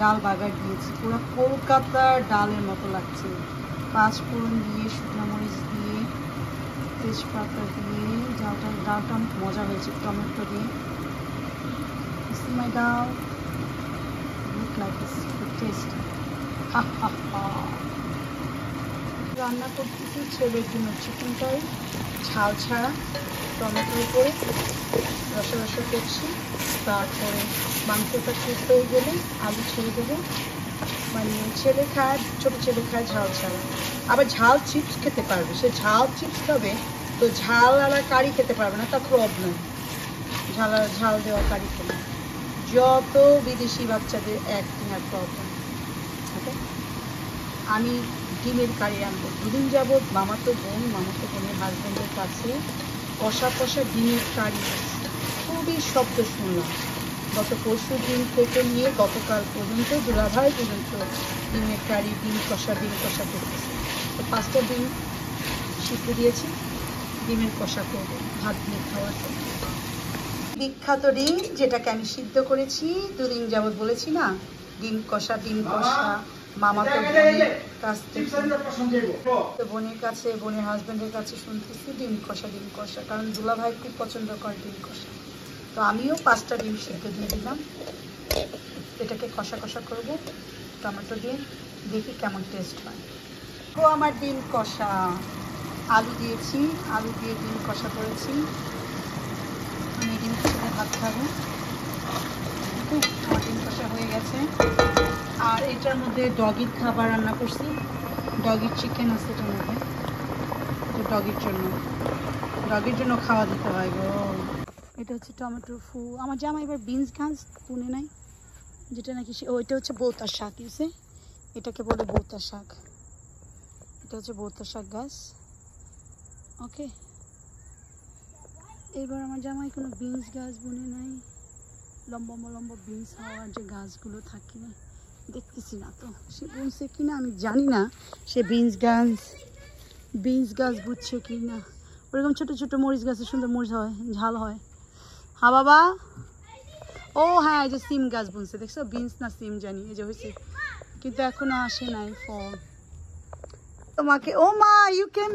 ডাল বাগার দিয়েছি, পুরো কলকাতার ডালের মতো লাগছে। পাঁচ ফোড়ন দিয়ে, শুকনো মরিচ দিয়ে, তেজপাতা দিয়ে, ডালটা ডালটা অনেক মজা হয়েছে, টমেটো দিয়ে। মাই ডাল। লুক টেস্ট রান্না করতেছি ছেলের জন্য চিকেনটাই ঝাল ছাড়া টমেটোর উপরে রসা রসা করছি, তারপরে মাংসটা কুক হয়ে গেলে আলু ছেড়ে দেবো। মানে ছেলে খায়, ছোটো ছেলে খায় ঝাল ছাড়া। আবার ঝাল চিপস খেতে পারবে। সে ঝাল চিপস খাবে, তো ঝাল আর কারি খেতে পারবে না তার প্রবলেম ঝাল ঝাল দেওয়া কারি খেলে। যত বিদেশি বাচ্চাদের একদিন আর প্রবলেম ওকে? আমি ডিমের কারি আনব। দুদিন যাবৎ মামাতো বোন মামাতো বোনের হাজব্যান্ডের কাছে। কষা কষা ডিমের কারি। খুবই শব্দ শুনলাম। গত পরশু দিন থেকে নিয়ে গতকাল পর্যন্ত দুলাভাই পর্যন্ত ডিমের কারি, ডিম কষা ডিম কষা করতেছে। তো পাঁচটা ডিম সিদ্ধ দিয়েছি, ডিমের কষা করব, ভাত দিয়ে খাওয়ার জন্য। বিখ্যাত ডিম যেটাকে আমি সিদ্ধ করেছি, দুদিন যাবৎ বলেছি না, ডিম কষা ডিম কষা মামা তো বোনের তো বোনের কাছে, বোনের হাজব্যান্ডের কাছে শুনতেছি, ডিম কষা ডিম কষা, কারণ দুলা ভাই খুব পছন্দ করে ডিম কষা। তো আমিও পাঁচটা ডিম সিদ্ধ দিয়ে দিলাম। এটাকে কষা কষা করব, টমেটো দিয়ে। দেখি কেমন টেস্ট হয়। ও আমার ডিম কষা। আলু দিয়েছি, আলু দিয়ে ডিম কষা করেছি। আমি ডিম কষাতে ভাত খাব। আমার ডিম কষা হয়ে গেছে। আর এটার মধ্যে ডগির খাবার রান্না করছি। ডগির চিকেন আছে এটার মধ্যে। তো ডগির জন্য। ডগির জন্য খাওয়া দিতে হয় গো। এটা হচ্ছে টমেটোর ফু। আমার জামা এবার বিনস ঘাস পুনে নাই, যেটা নাকি সে- ও, এটা হচ্ছে বৌতার শাক ইসে এটাকে বলে বৌতার শাক। এটা হচ্ছে বৌতার শাক গাছ। ওকে। এবার আমার জামাই কোনো বিনস গাছ বুনে নাই। লম্বা লম্বা বিনস হওয়ার যে গাছগুলো থাকে, দেখতেছি না তো। সে বুনছে কি না আমি জানি না, সে বিনস গাছ বিনস গাছ বুঝছে কি না ওরকম ছোট ছোট মরিচ গাছে সুন্দর মরিচ হয়, ঝাল হয়। হ্যাঁ বাবা। ও হ্যাঁ এই যে সিম গাছ বুনছে। দেখছ? বিনস না সিম, জানি। এই যে হয়েছে। কিন্তু এখনও আসে নাই ফল। তোমাকে ও মা ইউ ক্যান